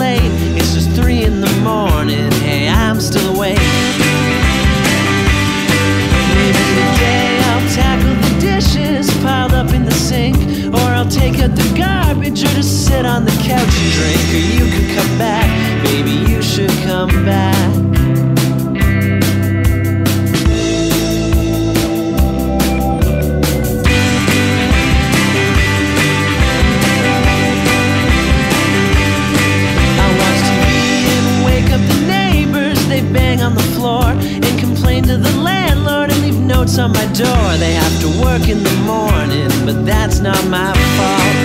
late. It's just three in the morning. Hey, I'm still awake. Maybe today I'll tackle the dishes piled up in the sink, or I'll take out the garbage, or just sit on the couch and drink. Or you could come back, baby, you should come back. Notes on my door. They have to work in the morning, but that's not my fault.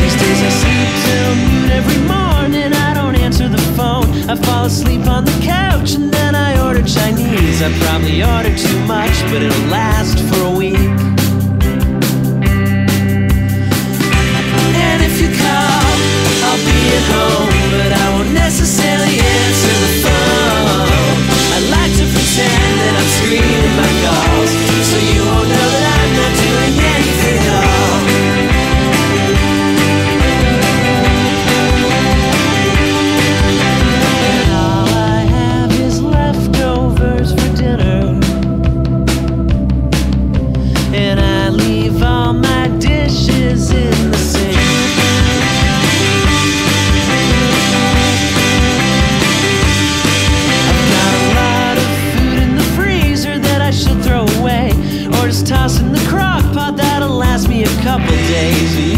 These days I sleep till noon every morning. I don't answer the phone. I fall asleep on the couch and then I order Chinese. I probably order too much, but it'll last toss in the crock pot that'll last me a couple days.